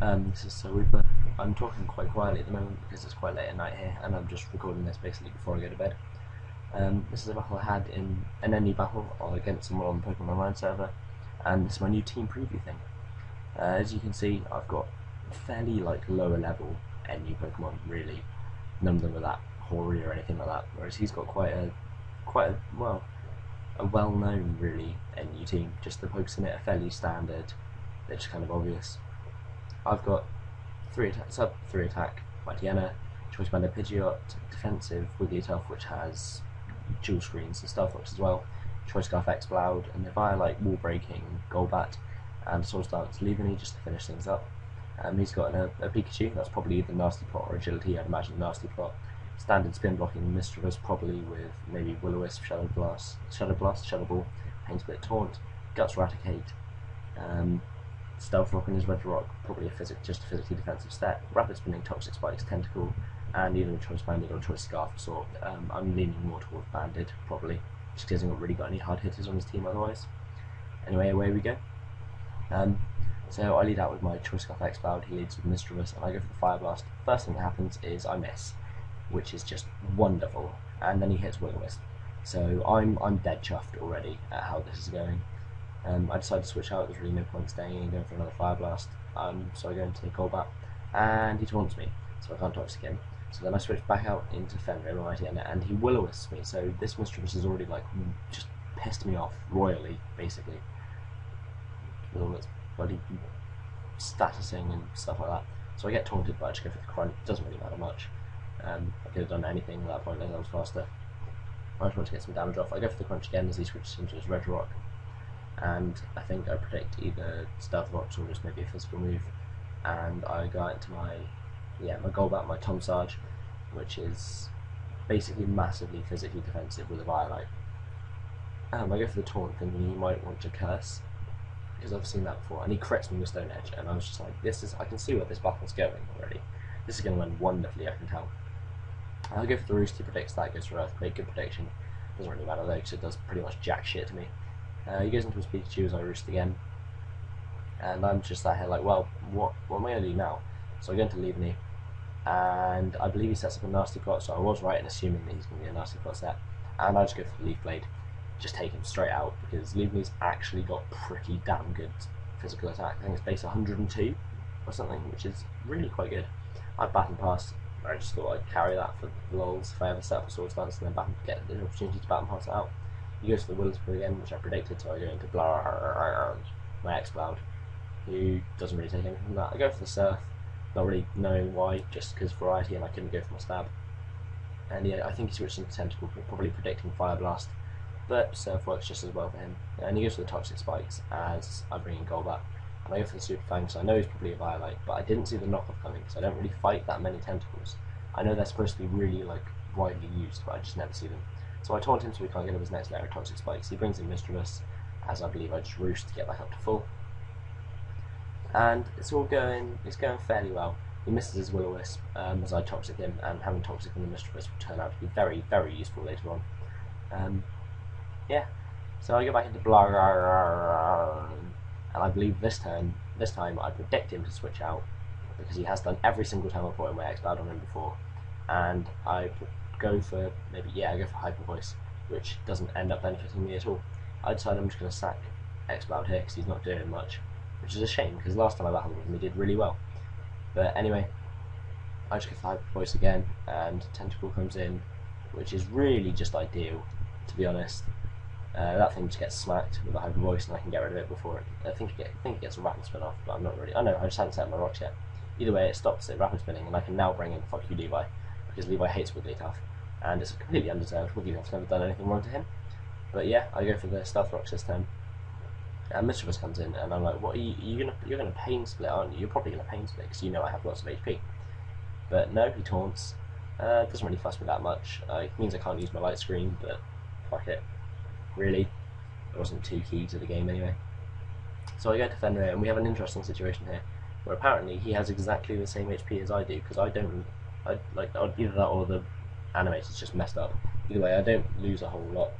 um, this is SirWooper. I'm talking quite quietly at the moment because it's quite late at night here and I'm just recording this basically before I go to bed. Um, this is a battle I had in an NU battle or against someone on the Pokemon Online server and this is my new team preview thing. Uh, as you can see I've got fairly like lower level NU Pokemon really. None of them are that hoary or anything like that whereas he's got quite a, quite a, well, a well known really NU team. Just the pokes in it are fairly standard, they're just kind of obvious. I've got three attack, sub three attack, Mightyena, Choice Band Pidgeot, defensive with the Elf which has dual screens and Rocks as well, Choice Scarf Exploud, and the like wall breaking Golbat and Swords Dance Leavanny just to finish things up. Um, he's got a, a Pikachu, that's probably either Nasty Plot or Agility, I'd imagine Nasty Plot. Standard spin blocking Misdreavus, probably with maybe Will-O-Wisp, Shadow Blast, Shadow Blast, Shadow Ball, Pain Split Taunt, Guts Raticate, um, Stealth Rock and his Regirock, probably a physic, just a physically defensive stat. Rapid Spinning, Toxic Spikes, Tentacruel, and either a Choice Banded or Choice Scarf of Sawk. Um, I'm leaning more towards Banded, probably, just because he hasn't really got any hard hitters on his team otherwise. Anyway, away we go. Um, so I lead out with my Choice Scarf Exploud, he leads with Misdreavus, and I go for the Fire Blast. First thing that happens is I miss, which is just wonderful, and then he hits Will-O-Wisp. So I'm I'm dead chuffed already at how this is going. Um, I decided to switch out, there's really no point staying in going for another Fire Blast. Um, so I go into the Golbat, and he taunts me, so I can't Toxic him. So then I switch back out into Fenrir Mighty and, and he will wisp me. So this Misdreavus has already like just pissed me off royally, basically. With all its bloody statusing and stuff like that. So I get taunted, but I just go for the crunch. It doesn't really matter much. Um, I could have done anything at that point I was faster. I just want to get some damage off. I go for the crunch again as he switches into his Regirock. And I think I predict either stealth rocks or just maybe a physical move. And I go out into my yeah, my Golbat, my Tom Sarge, which is basically massively physically defensive with a Eviolite. Um, I go for the taunt thinking he might want to curse, because I've seen that before, and he corrects me with Stone Edge, and I was just like, this is, I can see where this battle's going already. This is going to end wonderfully, I can tell. I'll go for the Roost, he predicts that, goes for Earthquake, good prediction. Doesn't really matter though, because it does pretty much jack shit to me. Uh, he goes into his Pikachu as I Roost again, and I'm just sat here like, well, what, what am I going to do now? So I go into Leavanny, and I believe he sets up a nasty plot, so I was right in assuming that he's going to be a nasty plot set. And I just go for the Leaf Blade, just take him straight out because Leavanny's actually got pretty damn good physical attack. I think it's base 102 or something, which is really quite good. I battle pass. I just thought I'd carry that for the lols if I ever set up a Swords Dance and then baton, get the opportunity to battle pass it out. Goes for the Willisper again, which I predicted, so I go into blah, my Exploud, who doesn't really take anything from that. I go for the Surf, not really knowing why, just because variety and I couldn't go for my stab. And yeah, I think he switched into Tentacruel, probably predicting Fire Blast, but Surf works just as well for him. And he goes for the Toxic Spikes as I bring in Golbat. And I go for the Super Fang, so I know he's probably a Eviolite, but I didn't see the knockoff coming, because I don't really fight that many Tentacruels. I know they're supposed to be really like widely used, but I just never see them. So I taunt him so he can't get up his next layer of Toxic Spikes. He brings in Misdreavus, as I believe I just roost to get back up to full and it's all going it's going fairly well. He misses his will o wisp um, as I toxic him, and having toxic on the Misdreavus will turn out to be very very useful later on. Um, yeah, so I go back into blah, and I believe this turn this time I predict him to switch out because he has done every single time I put my Exploud on him before, and I go for maybe yeah I go for Hyper Voice, which doesn't end up benefiting me at all. I decide I'm just going to sack Exploud here because he's not doing much which is a shame because last time I battled with him he did really well. But anyway, I just get Hyper Voice again, and Tentacruel comes in, which is really just ideal, to be honest. Uh, that thing just gets smacked with a Hyper Voice, and I can get rid of it before it. I think it, I think it gets a rapid spin off, but I'm not really. I know I just haven't set my rocks yet. Either way, it stops it rapid spinning, and I can now bring in Fuck You Levi, because Levi hates Wigglytuff, and it's completely undeserved. Wigglytuff's never done anything wrong to him. But yeah, I go for the Stealth Rocks this time. And Misdreavus comes in, and I'm like, "What are you? You're gonna you're gonna pain split, aren't you? You're probably gonna pain split because you know I have lots of HP." But no, he taunts. Uh, doesn't really fuss me that much. Uh, it means I can't use my light screen, but fuck it. Really, it wasn't too key to the game anyway. So I go to Fenrir, and we have an interesting situation here, where apparently he has exactly the same HP as I do, because I don't. I like either that or the animator's just messed up. Either way, I don't lose a whole lot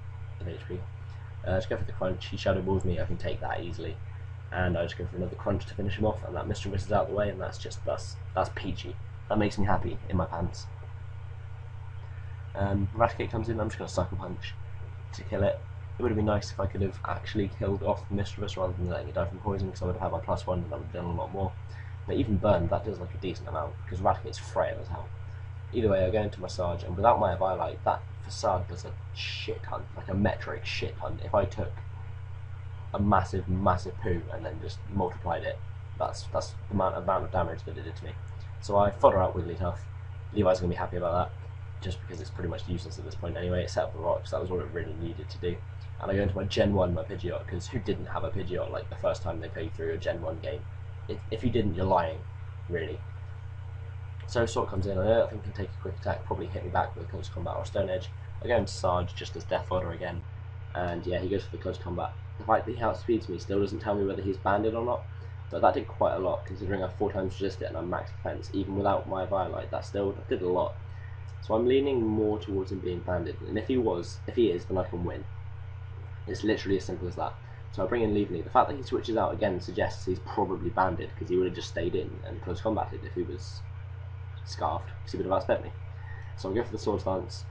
of HP. Uh, let's go for the crunch. He shadow balls me. I can take that easily. and I just go for another crunch to finish him off, and that Misdreavus is out of the way, and that's just that's that's peachy. That makes me happy in my pants. Um, Raticate comes in, I'm just to sucker punch to kill it. It would have been nice if I could have actually killed off the Misdreavus rather than letting it die from poison, because I would have had my plus one and I would have done a lot more. But even burn, that does like a decent amount, because Raticate's frail as hell. Either way, I go into Massage, and without my Eviolite, that Facade does a shit ton, like a metric shit ton. If I took a massive, massive poo and then just multiplied it, that's that's the amount, amount of damage that it did to me. So I fodder out Wigglytuff. Levi's going to be happy about that, just because it's pretty much useless at this point anyway. Up the rocks, that was what it really needed to do. And I go into my Gen 1, my Pidgeot, because who didn't have a Pidgeot like the first time they played through a Gen 1 game? If, if you didn't, you're lying, really. So Sawk comes in, I don't think can take a quick attack, probably hit me back with a close combat or Stone Edge. I go into Sarge just as Death Order again, and yeah, he goes for the close combat. The fact that he outspeeds me still doesn't tell me whether he's banded or not, but that did quite a lot considering I four times resisted and I'm max defense, even without my Eviolite, that still that did a lot. So I'm leaning more towards him being banded, and if he was, if he is, then I can win. It's literally as simple as that. So I bring in Leavanny. The fact that he switches out again suggests he's probably banded because he would have just stayed in and close combated if he was scarfed because he would have outsped me. So I'll go for the Swords Dance,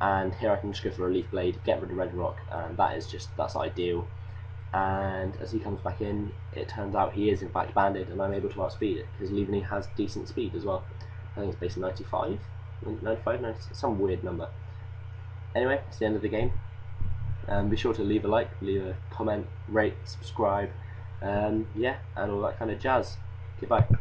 and here I can just go for a Leaf Blade, get rid of Regirock, and that is just that's ideal. And as he comes back in, it turns out he is in fact banded, and I'm able to outspeed it because Leavanny has decent speed as well. I think it's basically 95, 95, 90, some weird number. Anyway, it's the end of the game. Um, be sure to leave a like, leave a comment, rate, subscribe, um, yeah, and all that kind of jazz. Goodbye.